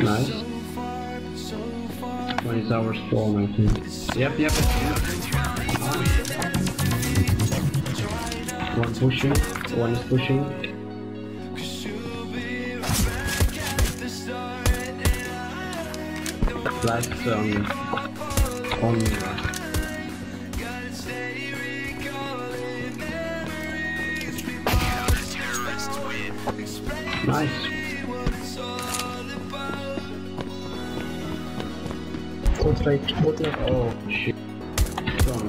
Nice. One is our spawn, I think. Yep, yep. One pushing, one is pushing. Last um, on Nice. Both right, both left. Oh shit. Strong.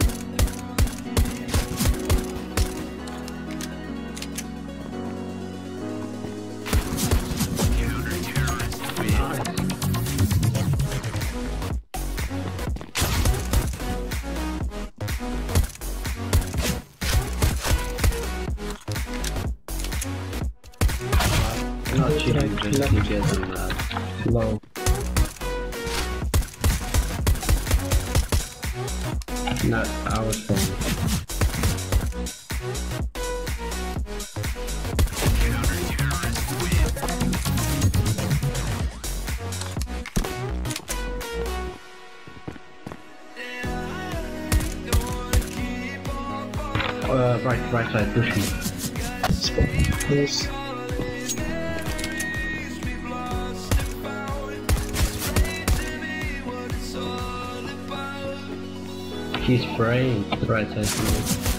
Not cheating, just get them uh, low. Not our phone. Uh, right, right side, push me. He's praying Right. Push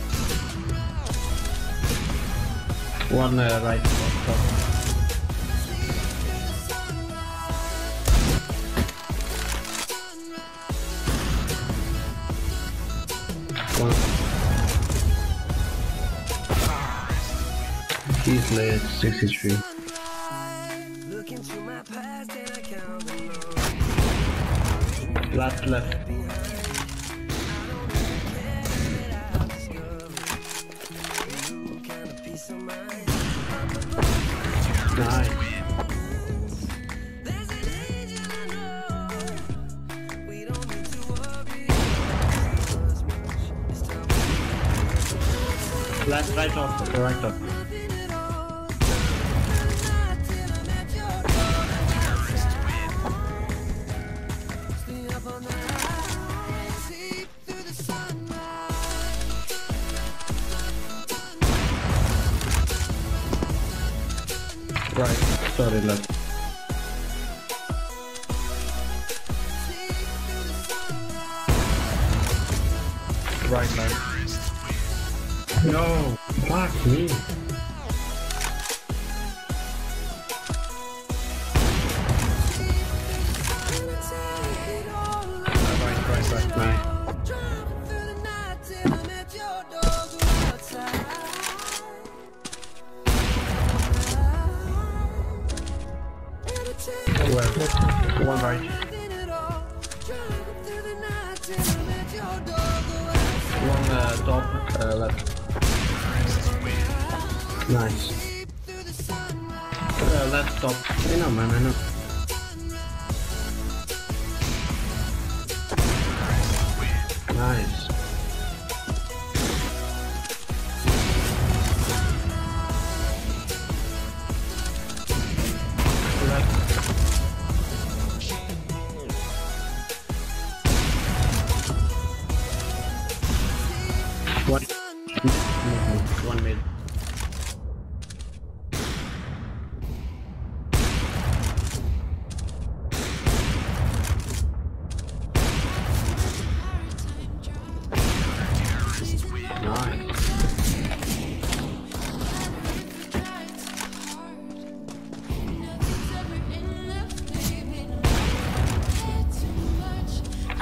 One uh, right. One. He's late, 63. Last left. Nice. Last right off, right off. Right, sorry, left. Right, left. No, fuck me. One right. One uh, top uh, left. Nice. Uh, left top. I know, man, I know. Nice.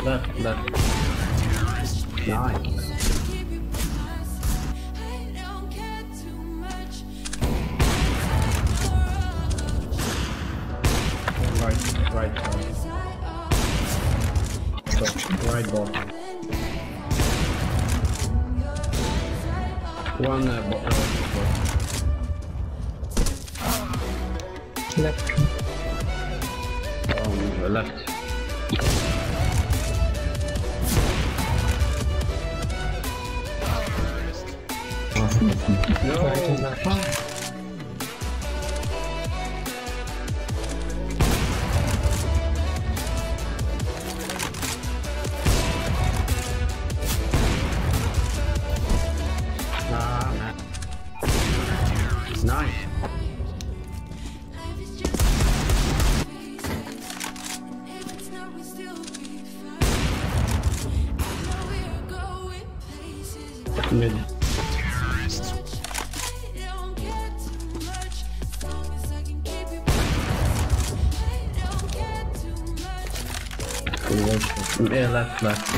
Left, left. Nice. Right, right side. Top, right bottom. One uh, bottom. Left. Um, left. 嗯嗯嗯，来，中单，棒。Yeah, left, left.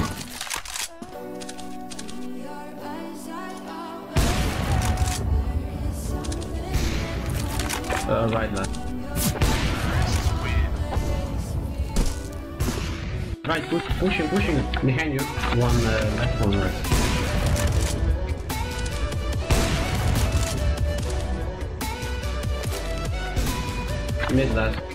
Uh, right, left. Right, push, pushing, pushing. Behind you. One uh, left, one right. Mid left.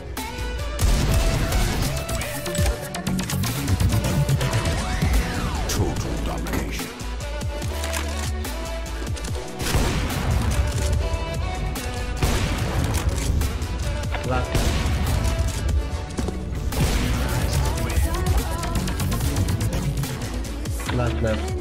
Left, left.